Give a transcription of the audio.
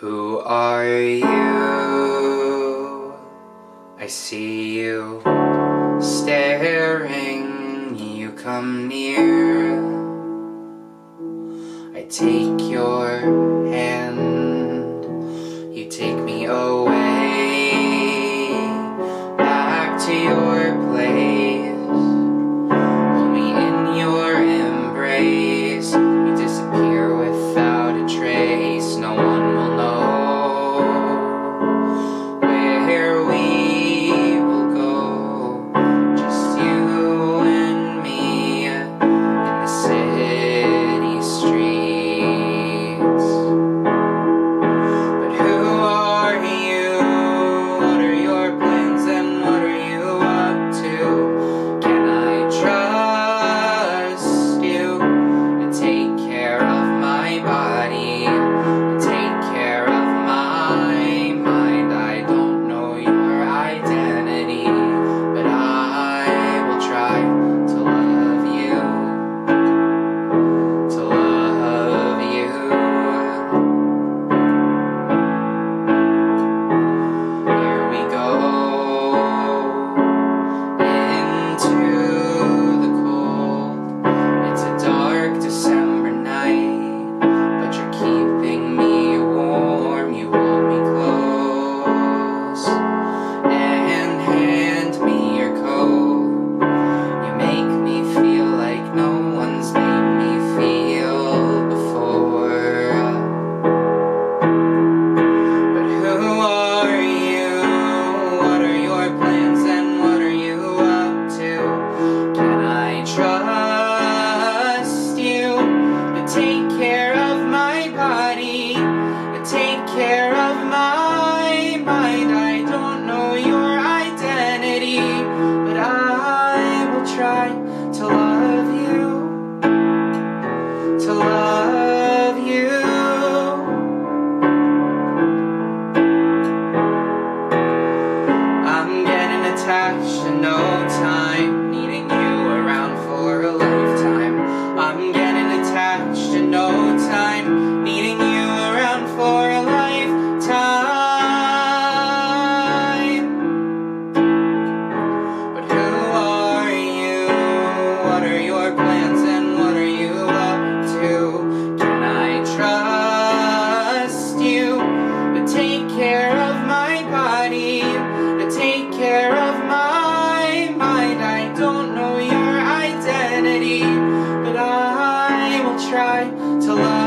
Who are you? I see you staring, you come near. I take your hand, you take me away. in no time. try to lie.